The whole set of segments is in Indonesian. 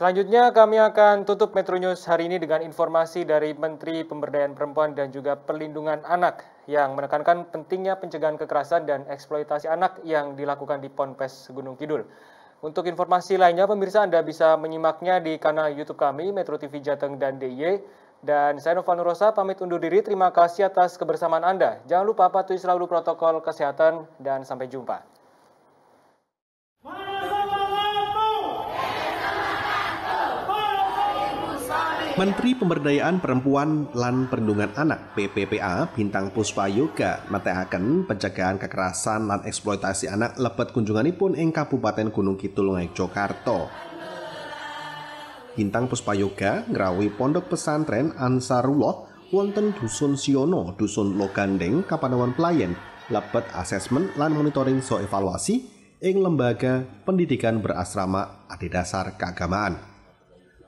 Selanjutnya kami akan tutup Metro News hari ini dengan informasi dari Menteri Pemberdayaan Perempuan dan juga Perlindungan Anak yang menekankan pentingnya pencegahan kekerasan dan eksploitasi anak yang dilakukan di Ponpes Gunung Kidul. Untuk informasi lainnya, pemirsa Anda bisa menyimaknya di kanal YouTube kami, Metro TV Jateng dan DIY. Dan saya Nova Nurosa pamit undur diri. Terima kasih atas kebersamaan Anda. Jangan lupa patuhi selalu protokol kesehatan dan sampai jumpa. Menteri Pemberdayaan Perempuan lan Perlindungan Anak PPPA Bintang Puspa Yoga matekaken pencegahan kekerasan lan eksploitasi anak lebet kunjunganipun ing Kabupaten Gunung Kidul Yogyakarta. Bintang Puspa Yoga ngrawi pondok pesantren Ansarullah wonten Dusun Siono, Dusun Logandeng, Kapanewon Pelayan, lebet asesmen lan monitoring so evaluasi ing lembaga pendidikan berasrama adidasar keagamaan.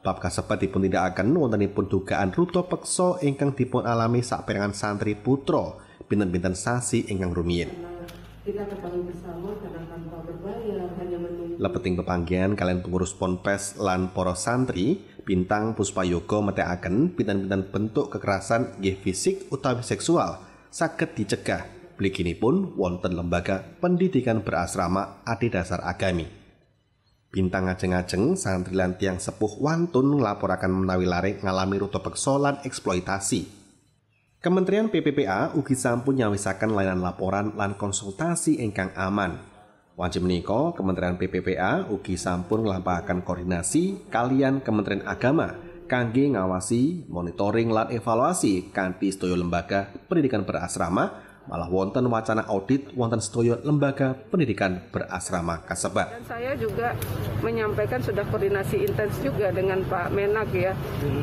Bab kasebat dipun tindakaken wontenipun dugaan ruto peksa ingkang dipun alami saperangan santri putra pinten-pinten sasi ingkang rumiyin. Kita ketahui bersama karena tanpa berbayar hanya menunggu. Lepeting pepanggian kalian pengurus ponpes lan poros santri bintang puspayoga metekaken pinten-pinten bentuk kekerasan nggih fisik utawi seksual saged dicegah pun wonten lembaga pendidikan berasrama adi dasar agami. Bintang ngajeng-ngajeng santri lan tiang sepuh wantun nglaporaken menawi lare ngalami rute peksa lan eksploitasi. Kementerian PPPA ugi sampun nyawisaken layanan laporan lan konsultasi ingkang aman. Wajib menika Kementerian PPPA ugi sampun nglampahaken koordinasi kalian Kementerian Agama kangge ngawasi, monitoring lan evaluasi kanthi sedaya lembaga pendidikan berasrama malah wonten wacana audit wonten sedaya lembaga pendidikan berasrama kasebat. Dan saya juga menyampaikan sudah koordinasi intens juga dengan Pak Menak ya,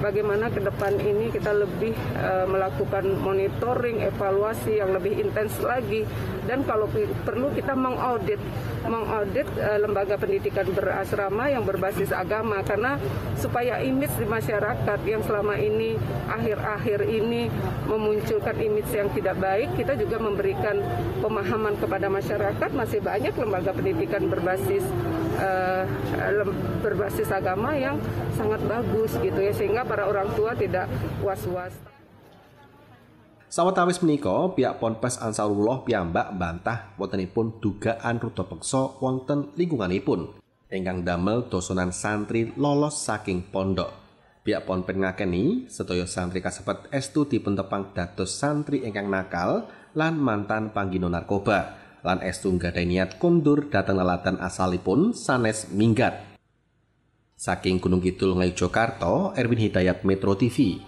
bagaimana ke depan ini kita lebih uh, melakukan monitoring, evaluasi yang lebih intens lagi. Dan kalau perlu kita mengaudit mengaudit uh, lembaga pendidikan berasrama yang berbasis agama. Karena supaya image di masyarakat yang selama ini akhir-akhir ini memunculkan image yang tidak baik kita juga juga memberikan pemahaman kepada masyarakat masih banyak lembaga pendidikan berbasis uh, berbasis agama yang sangat bagus gitu ya sehingga para orang tua tidak was-was. Sawetawis menika pihak Ponpes Ansarullah piyambak bantah wontenipun dugaan ruto peksa wonten lingkunganipun ingkang damel dosonan santri lolos saking pondok. Pihak Ponpes ngakeni sedaya santri kasebut estu dipentepang dados santri ingkang nakal lan mantan panggino narkoba lan estu gadai niat kundur datang lelatan asalipun sanes minggat. Saking Gunung Kidul Jakarta, Erwin Hidayat Metro TV.